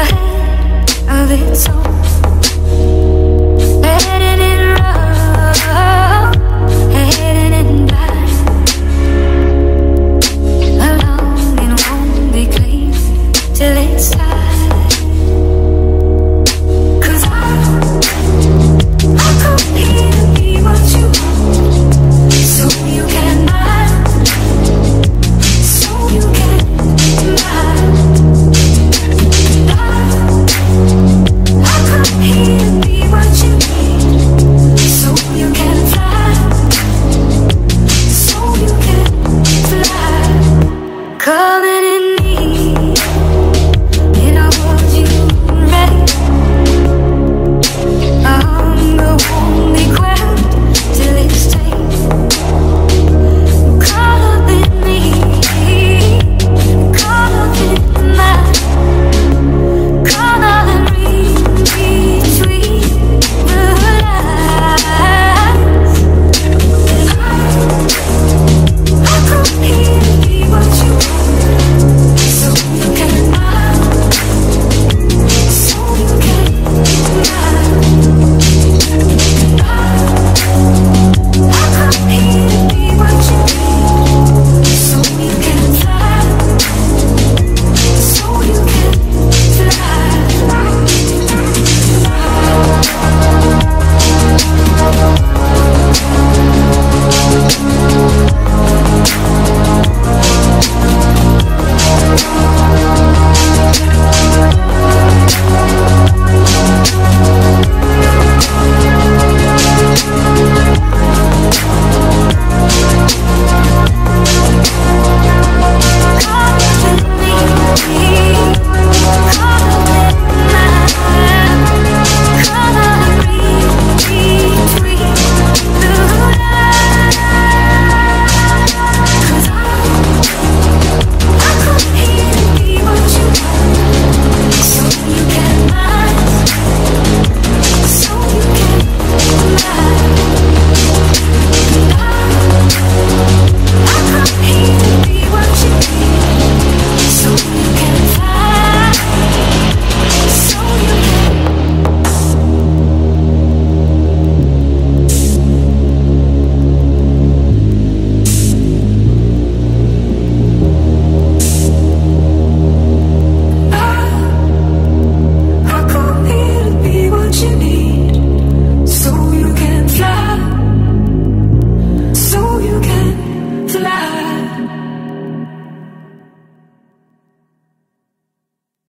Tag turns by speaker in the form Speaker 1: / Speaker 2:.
Speaker 1: ahead of its own Letting it run.